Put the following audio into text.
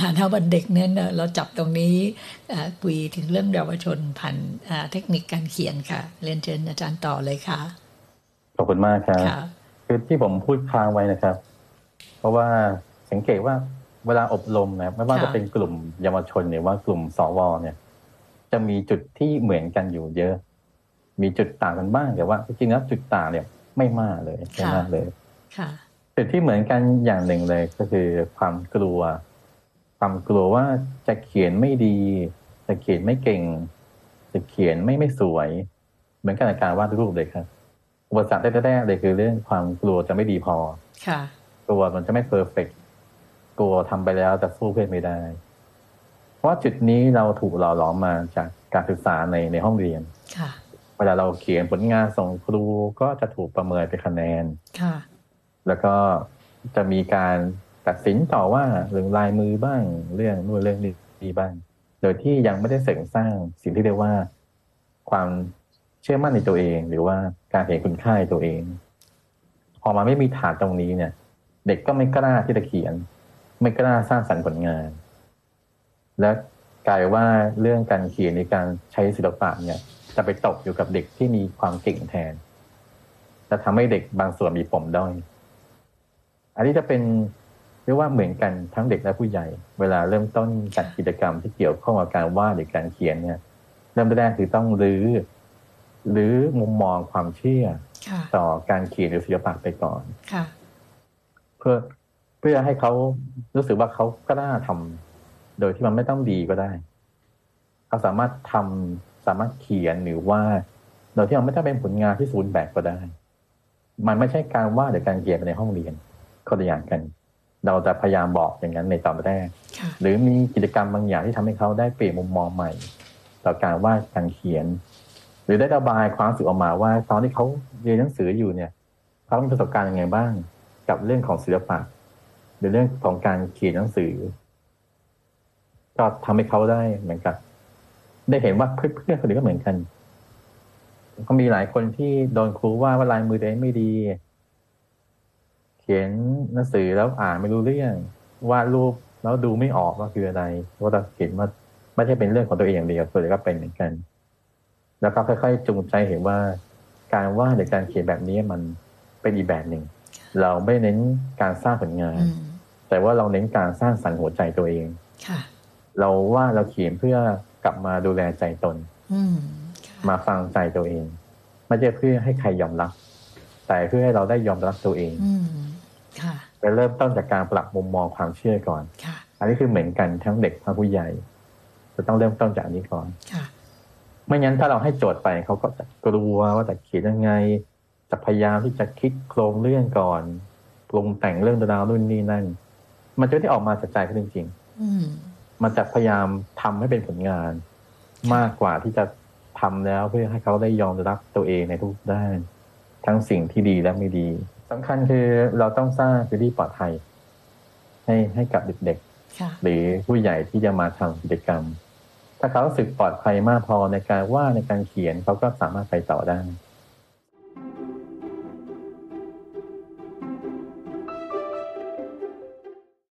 ฐานะวันเด็กเนี่ยเราจับตรงนี้คุยถึงเรื่องเยาวชนผ่านเทคนิคการเขียนค่ะ เรียนเชิญอาจารย์ต่อเลยค่ะ ขอบคุณมากครับคือที่ผมพูดค้างไว้นะครับ เพราะว่าสังเกตว่าเวลาอบรมนะไม่ว่าจะเป็นกลุ่มเยาวชนหรือว่ากลุ่มสวเนี่ย จะมีจุดที่เหมือนกันอยู่เยอะ มีจุดต่างกันบ้างแต่ว่าจริงๆแล้วจุดต่างเนี่ยไม่มากเลยไม่มากเลยจุดที่เหมือนกันอย่างหนึ่งเลยก็คือความกลัว ความกลัวว่าจะเขียนไม่ดี จะเขียนไม่เก่ง จะเขียนไม่ไม่สวย เหมือนกันในการวาดรูปเลยครับอุปสรรคแรกๆเลยคือเรื่องความกลัวจะไม่ดีพอ ค่ะกลัวมันจะไม่เพอร์เฟกกลัวทำไปแล้วแต่สู้เพื่อนไม่ได้ เพราะจุดนี้เราถูกหล่อหลอมมาจากการศึกษาในในห้องเรียน ค่ะ เวลาเราเขียนผลงานส่งครูก็จะถูกประเมินเป็นคะแนน ค่ะ แล้วก็จะมีการ ตัดสินต่อว่าเรื่องลายมือบ้างเรื่องนู่นเรื่องนี้บ้าง โดยที่ยังไม่ได้เสริมสร้างสิ่งที่เรียกว่า ความเชื่อมั่นในตัวเอง หรือว่าการเห็นคุณค่าในตัวเอง พอมาไม่มีฐานตรงนี้เนี่ย เด็กก็ไม่กล้าที่จะเขียน ไม่กล้าสร้างสรรค์ผลงาน และกลายว่าเรื่องการเขียนในการใช้ศิลปะเนี่ยจะไปตกอยู่กับเด็กที่มีความเก่งแทนจะทำให้เด็กบางส่วนมีปมด้อย อันนี้จะเป็น รียกว่าเหมือนกันทั้งเด็กและผู้ใหญ่ เวลาเริ่มต้นจัดกิจกรรมที่เกี่ยวข้องกับการวาดหรือการเขียนเนี่ย เริ่มแรกคือต้องรื้อหรือมุมมองความเชื่อต่อการเขียนหรือศิลปะไปก่อนเพื่อเพื่อให้เขารู้สึกว่าเขากล้าทำโดยที่มันไม่ต้องดีก็ได้เขาสามารถทำสามารถเขียนหรือว่าโดยที่มันไม่ต้องเป็นผลงานที่สูญแบบก็ได้ มันไม่ใช่การวาดหรือการเขียนในห้องเรียนคนละอย่างกัน เราจะพยายามบอกอย่างนั้นในตอนแรก หรือมีกิจกรรมบางอย่างที่ทำให้เขาได้เปลี่ยนมุมมองใหม่ ต่อการวาดการเขียน หรือได้ระบายความสึกออกมาว่าตอนที่เขาเรียนหนังสืออยู่เนี่ยเขามีประสบการณ์ยังไงบ้าง กับเรื่องของศิลปะหรือเรื่องของการเขียนหนังสือ ก็ทำให้เขาได้เหมือนกับได้เห็นว่าเพื่อนๆคนอื่นก็เหมือนกันเขามีหลายคนที่โดนครูว่าว่าลายมือตัวเองไม่ดีเขียนหนังสือแล้วอ่านไม่รู้เรื่องวาดรูปแล้วดูไม่ออกว่าคืออะไรเพราะเราเขียนว่าไม่ใช่เป็นเรื่องของตัวเองอย่างเดียวตัวเองก็เป็นเหมือนกัน แล้วก็ค่อยๆจูงใจเห็นว่า การวาดหรือการเขียนแบบนี้มันเป็นอีกแบบหนึ่งเราไม่เน้นการสร้างผลงาน แต่ว่าเราเน้นการสร้างสรรค์หัวใจตัวเองเราว่าเราเขียนเพื่อกลับมาดูแลใจตนมาฟังใจตัวเอง ไม่ใช่เพื่อให้ใครยอมรับ แต่เพื่อให้เราได้ยอมรับตัวเอง ไปเริ่มต้นจากการปรับมุมมองความเชื่อก่อนอันนี้คือเหมือนกันทั้งเด็กทั้งผู้ใหญ่ จะต้องเริ่มต้นจากอันนี้ก่อนไม่งั้นถ้าเราให้โจทย์ไปเขาก็จะกลัวว่าจะเขียนยังไง จะพยายามที่จะคิดโครงเรื่องก่อนปรุงแต่งเรื่องราวรุ่นนี้นั่น มันจะที่ออกมาจากใจเขาจริงๆมันจะพยายามทำให้เป็นผลงาน มากกว่าที่จะทำแล้วเพื่อให้เขาได้ยอมรับตัวเองในทุกด้าน ทั้งสิ่งที่ดีและไม่ดี สำคัญคือเราต้องสร้างพื้นที่ปลอดภัย ให้ให้กับเด็กๆหรือผู้ใหญ่ที่จะมาทำกิจกรรม ถ้าเขาสึกปลอดภัยมากพอในการว่าในการเขียนเขาก็สามารถไปต่อได้